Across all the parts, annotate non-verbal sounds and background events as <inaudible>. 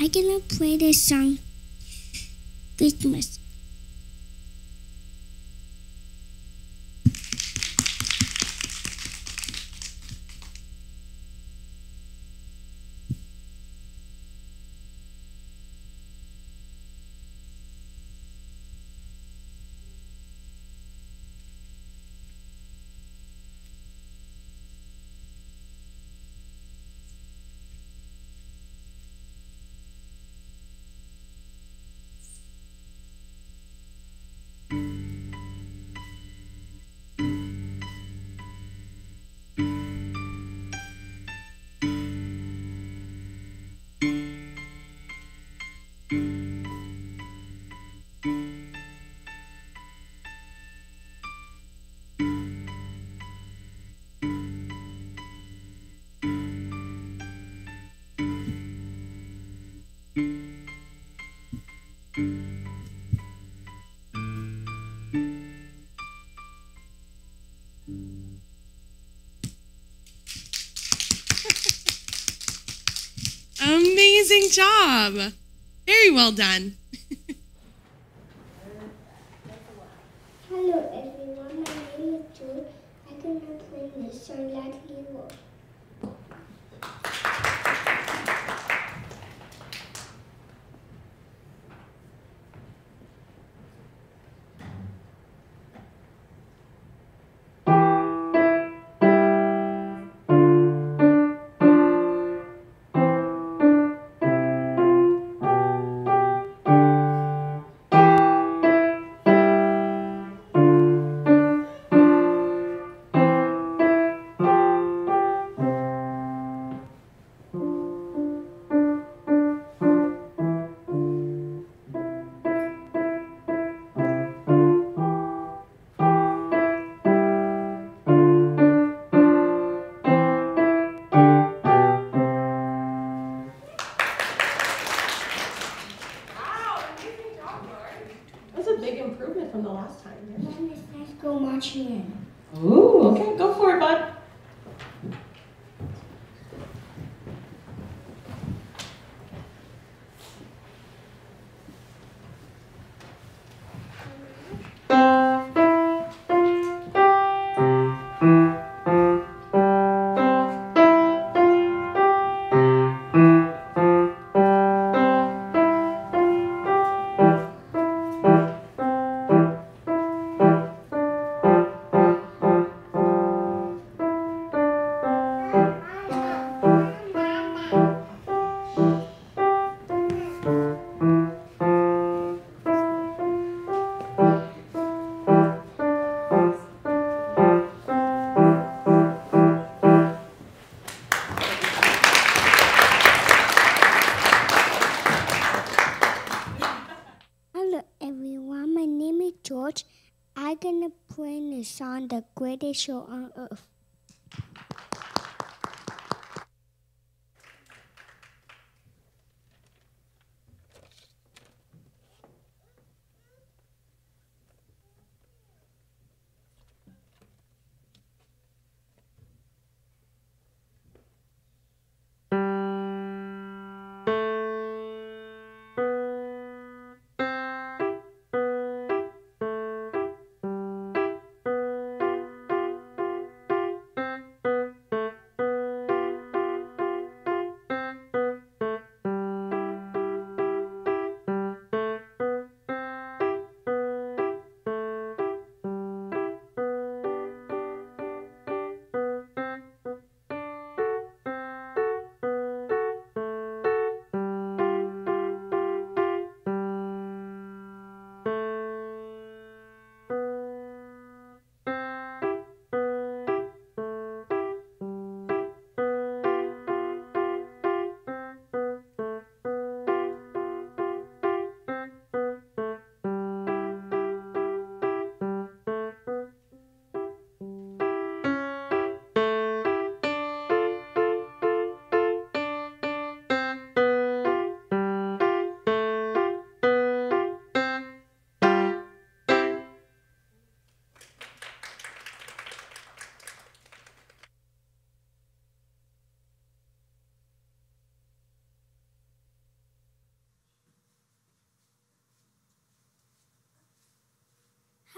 I'm gonna play this song Christmas. Amazing job. Very well done. Hello everyone, my name is Jude. I'm gonna play this song George. I'm gonna play the song The Greatest Show on Earth.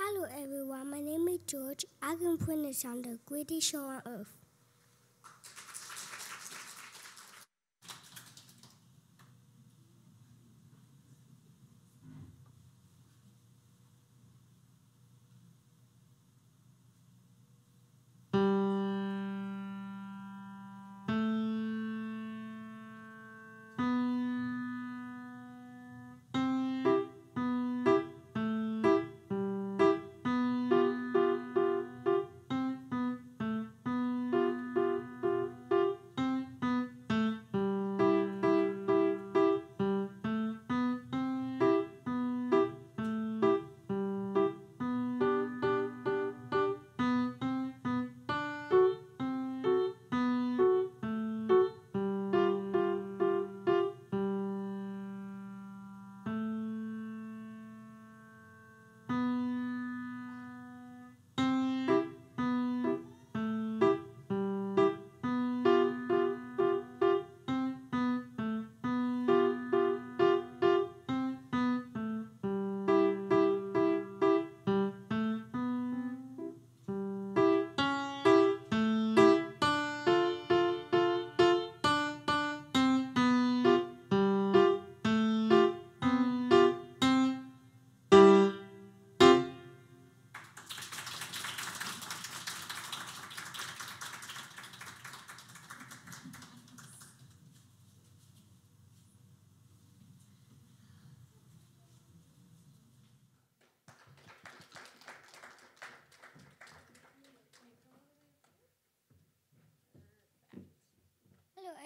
Hello everyone, my name is George. I can play the song The Greatest Show on Earth.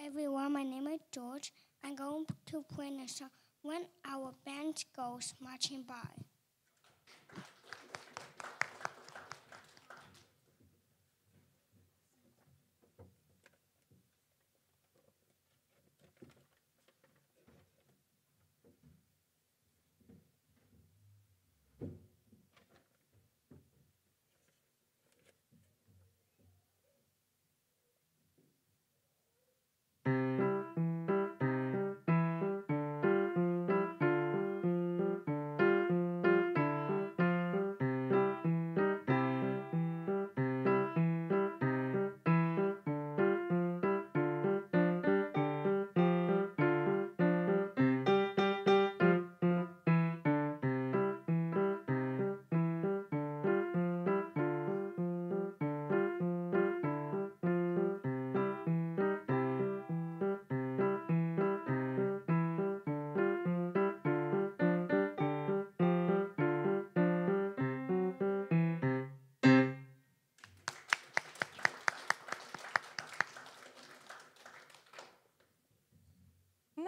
Everyone, my name is George. I'm going to play the song When Our Band Goes Marching By.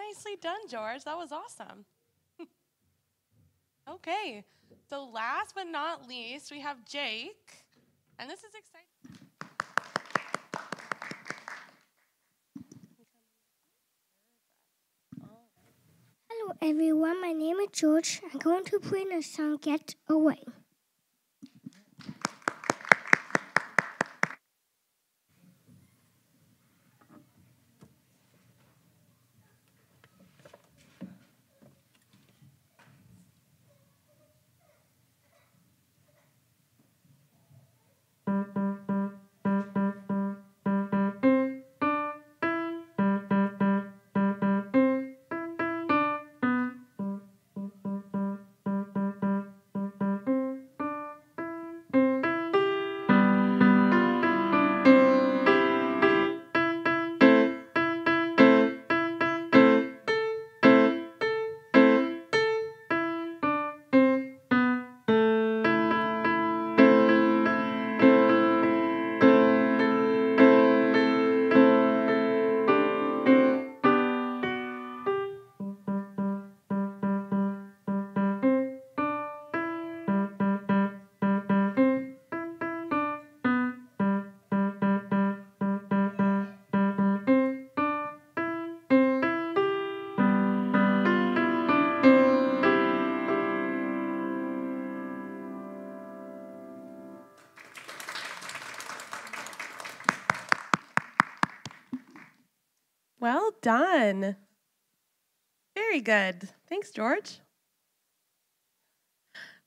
Nicely done, George. That was awesome. <laughs> okay, so last but not least, we have Jake. And this is exciting. Hello everyone, my name is George. I'm going to play the song Get Away. Well done. Very good. Thanks, George.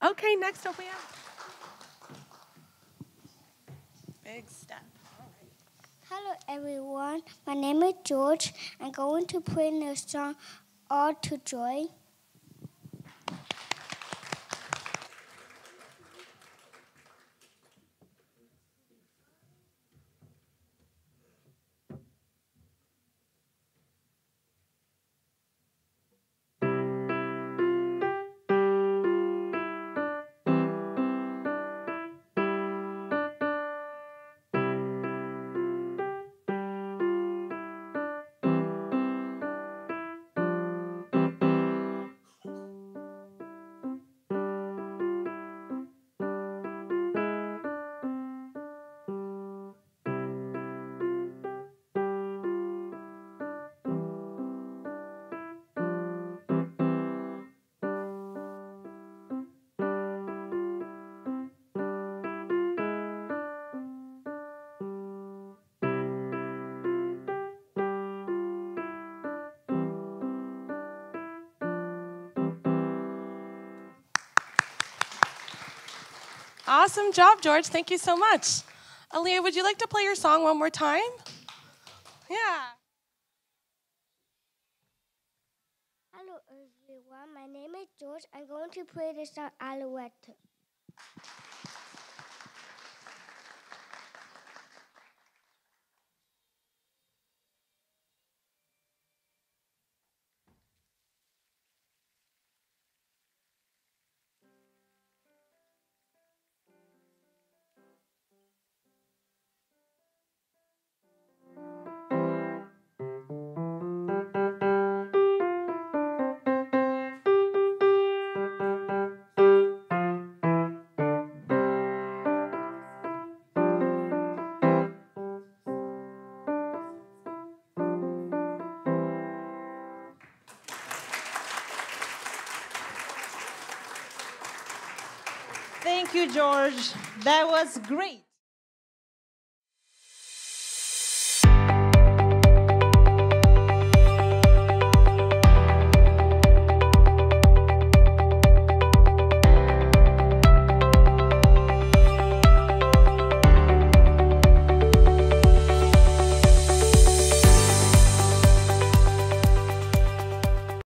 Okay, next up we have. Big step. Hello, everyone. My name is George. I'm going to play the song Ode to Joy. Awesome job, George. Thank you so much. Aaliyah, would you like to play your song one more time? Yeah. Hello everyone, my name is George. I'm going to play the song Alouette. George. That was great.